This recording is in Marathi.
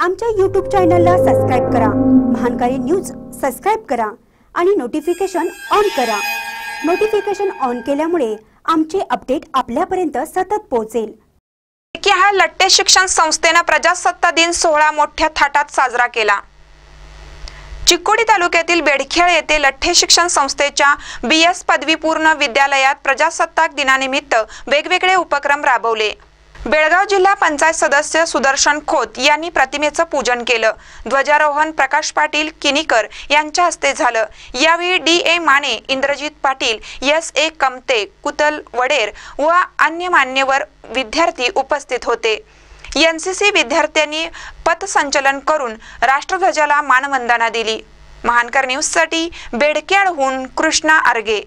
आमच्या यूट्यूब चॅनलला सबस्क्राईब करा. महानकारी न्यूज सबस्क्राईब करा आणि नोटिफिकेशन ऑन करा. नोटिफिकेशन ऑन केल्यामुळे आमचे अपडेट आपल्यापर्यंत सतत पोहोचेल. की हा लट्टे शिक्षण संस्थेनं प्रजासत्ता दिन सोहळा मोठ्या थाटात साजरा केला. चिकोडी तालुक्यातील बेडखेळ येथे लठ्ठे शिक्षण संस्थेच्या बी एस पदवीपूर्ण विद्यालयात प्रजासत्ताक दिनानिमित्त वेगवेगळे उपक्रम राबवले. बेळगाव जिल्हा पंचायत सदस्य सुदर्शन खोत यांनी प्रतिमेचं पूजन केलं. ध्वजारोहण प्रकाश पाटील किनीकर यांच्या हस्ते झालं. यावेळी D A Mane Indrajit Patil S A Kamte कुतल वडेर व अन्य मान्यवर विद्यार्थी उपस्थित होते. एनसीसी विद्यार्थ्यांनी पथसंचलन करून राष्ट्रध्वजाला मानवंदना दिली. महानकर न्यूजसाठी बेडक्याडहून कृष्णा आर्गे.